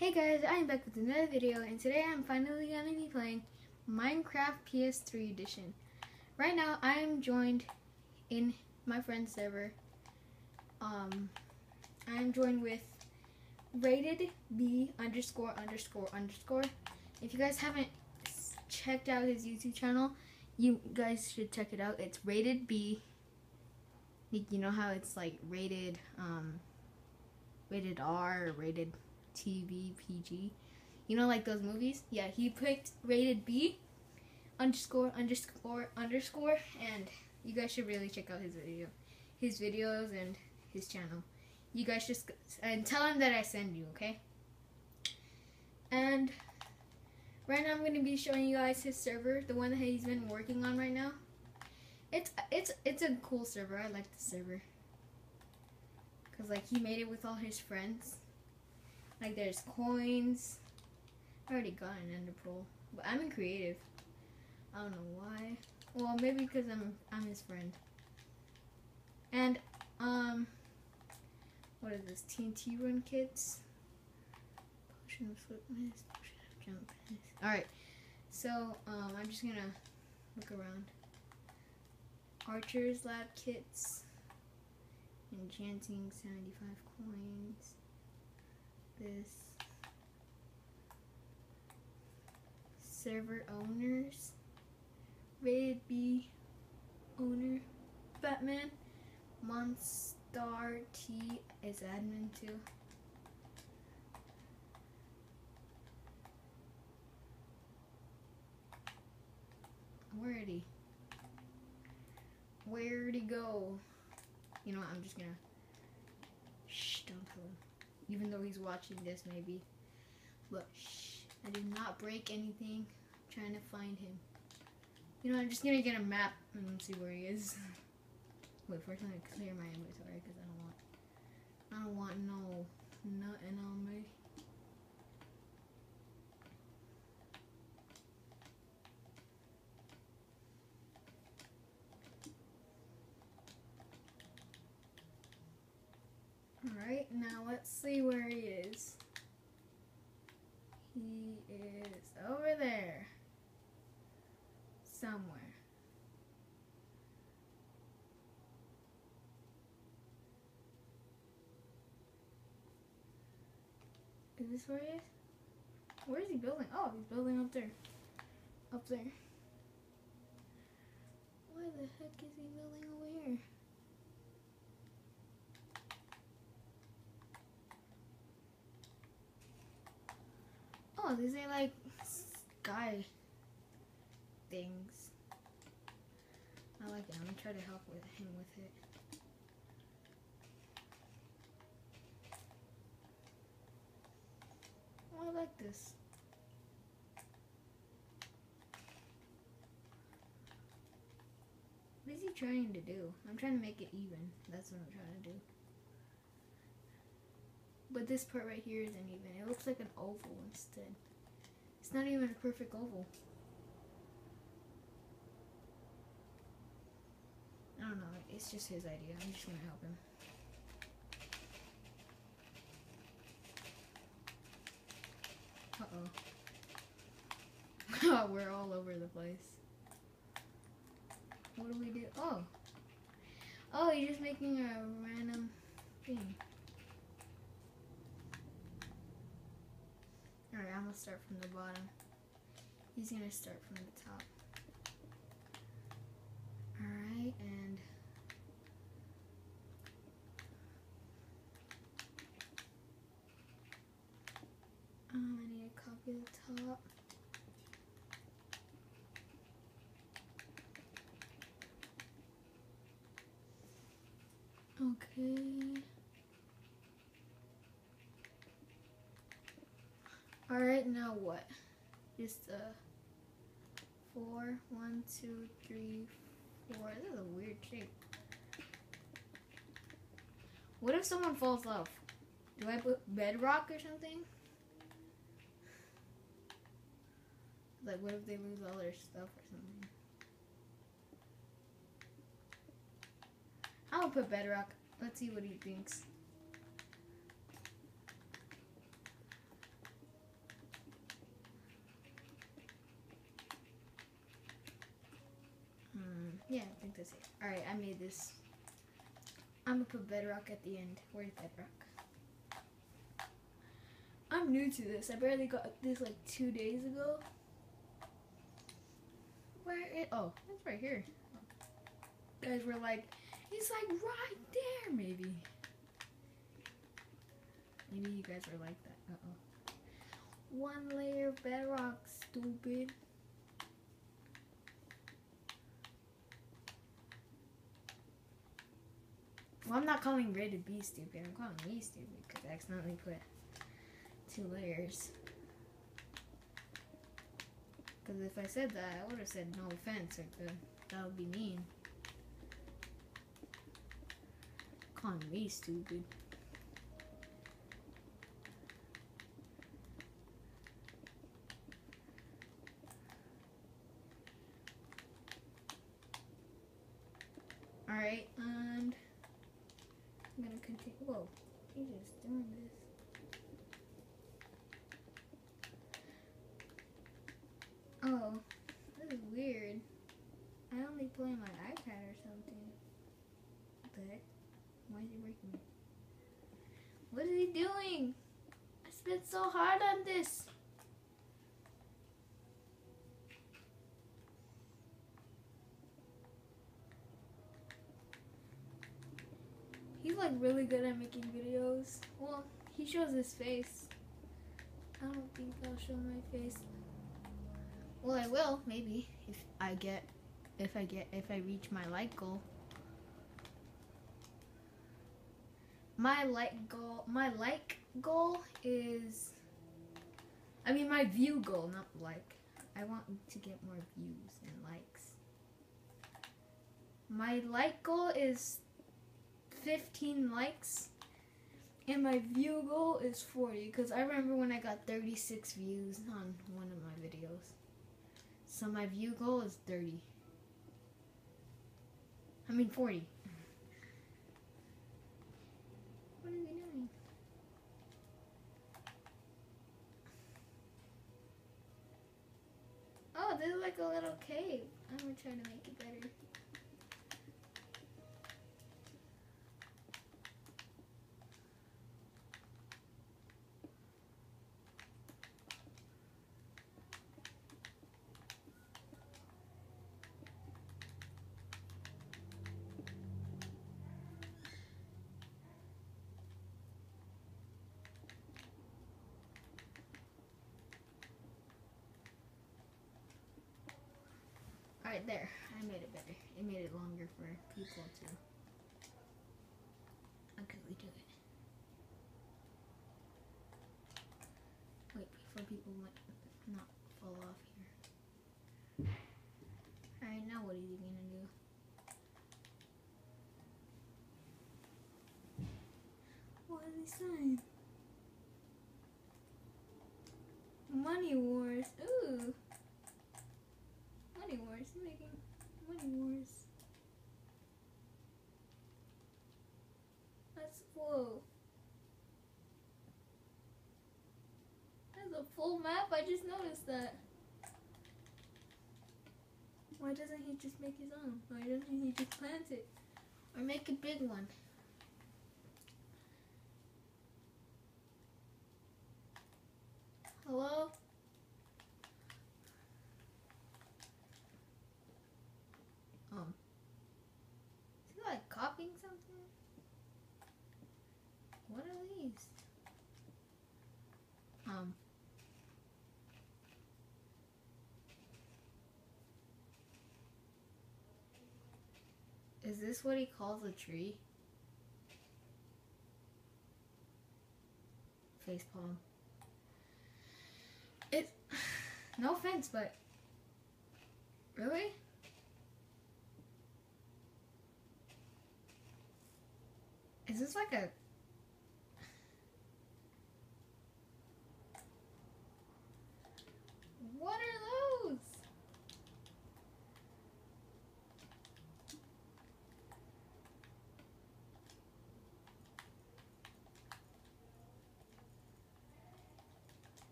Hey guys, I'm back with another video and today I'm finally going to be playing Minecraft PS3 Edition. Right now I'm joined in my friend's server. Um, I'm joined with rated B underscore underscore underscore. If you guys haven't checked out his YouTube channel, you guys should check it out. It's rated B. You know how it's like rated, um, rated R rated TV PG. You know, like those movies? Yeah, he picked rated B underscore underscore underscore, and you guys should really check out his video, his videos and his channel. You guys just and tell him that I send you, okay? And right now I'm going to be showing you guys his server, the one that he's been working on right now. It's it's it's a cool server. I like the server. Cause like he made it with all his friends. Like there's coins. I already got an ender pearl, but I'm in creative. I don't know why. Well, maybe because I'm I'm his friend. And um, what is this? TNT run kits. Potion of swiftness. Potion of jumpness. All right. So um, I'm just gonna look around. Archer's lab kits. Enchanting 75 coins. This. Server owners. Rated B owner. Batman. Monstar T is admin too. Where'd he? Where'd he go? You know what, I'm just gonna... Shh, don't tell. Even though he's watching this, maybe. But, shh, I did not break anything. I'm trying to find him. You know, I'm just gonna get a map and see where he is. Wait, first I'm gonna clear my inventory because I don't want... I don't want no nothing on me. Alright, now let's see where he is. He is over there. Somewhere. Is this where he is? Where is he building? Oh, he's building up there. Up there. Why the heck is he building over here? Oh, these are like sky things. I like it. I'm gonna try to help with him with it. I like this. What is he trying to do? I'm trying to make it even. That's what I'm trying to do. But this part right here isn't even. It looks like an oval instead. It's not even a perfect oval. I don't know. It's just his idea. I'm just gonna help him. Oh. We're all over the place. What do we do? Oh. Oh, you're just making a random thing. Alright, I'm gonna start from the bottom. He's gonna start from the top. Alright, and um, I need to copy the top. Okay. Alright, now what? Just uh four, one, two, three, four. This is a weird shape. What if someone falls off? Do I put bedrock or something? Like what if they lose all their stuff or something? I'll put bedrock. Let's see what he thinks. Hmm, yeah, I think that's it. Alright, I made this. I'm gonna put bedrock at the end. Where's bedrock? I'm new to this. I barely got this like two days ago. Where it? Oh, it's right here. Guys, we're like it's like right there, maybe. Maybe you guys are like that. Uh oh. One layer of bedrock, stupid. Well, I'm not calling Rated B stupid. I'm calling me stupid because I accidentally put two layers. Because if I said that, I would have said no offense. Or the, that would be mean. Calling me stupid. Alright, and I'm gonna continue. Whoa, he's just doing this. Oh, this is weird. I only play on my iPad or something. Heck? Why is he breaking it? What is he doing? I spent so hard on this. He's like really good at making videos. Well, he shows his face. I don't think I'll show my face. Well, I will maybe if I get if I get if I reach my like goal. My like goal my like goal is I mean my view goal, not like. I want to get more views and likes. My like goal is 15 likes and my view goal is 40 because I remember when I got 36 views on one of my videos. So my view goal is 30. I mean 40. He doing? Oh, this is like a little cave. I'm gonna try to make it better. Alright, there. I made it better. It made it longer for people to actually do it. Wait, before people might not fall off here. Alright, now what are you gonna do? What is he saying? Money Wars. Ooh. Money Making Money Wars. That's whoa. That's a full map. I just noticed that. Why doesn't he just make his own? Why doesn't he just plant it? Or make a big one? Hello? Um. Is he like copying something? What are these? Um. Is this what he calls a tree? Facepalm. It. No offense, but. Really? Is this like a. What are those?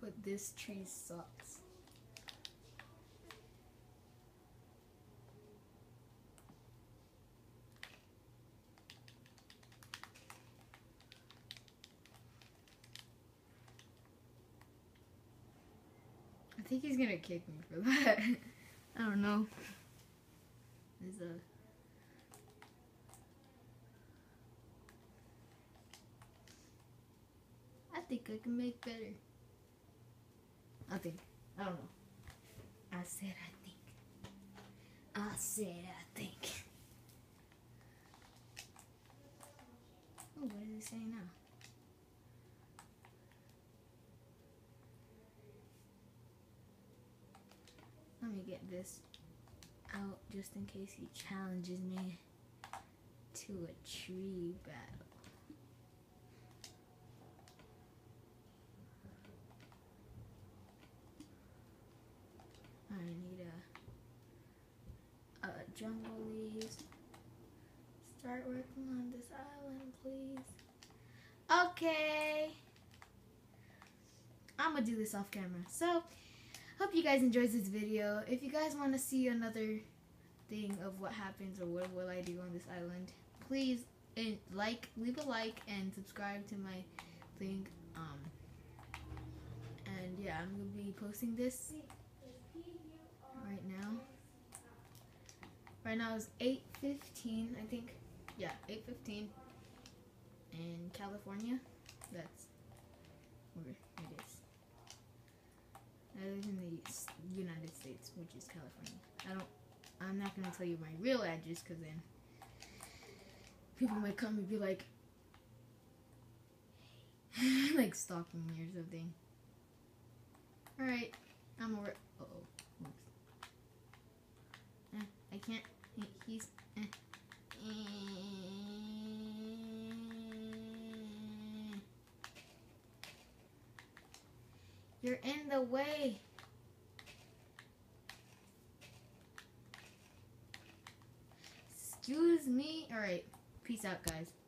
But this tree sucks. Think he's gonna kick me for that. I don't know. There's a I think I can make better. I think. I don't know. I said I think. I said I think. Oh, what is he saying now? Let me get this out just in case he challenges me to a tree battle. I need a, a jungle leaves. Start working on this island, please. Okay. I'm gonna do this off camera. So, hope you guys enjoyed this video. If you guys want to see another thing of what happens or what will I do on this island, please like, leave a like, and subscribe to my thing. Um, and yeah, I'm gonna be posting this right now. Right now it's 8.15, I think. Yeah, 8.15 in California. That's where it is. That is in the United States, which is California. I don't, I'm not going to tell you my real address because then people might come and be like, like stalking me or something. Alright, I'm over. The way. Excuse me. All right. Peace out, guys.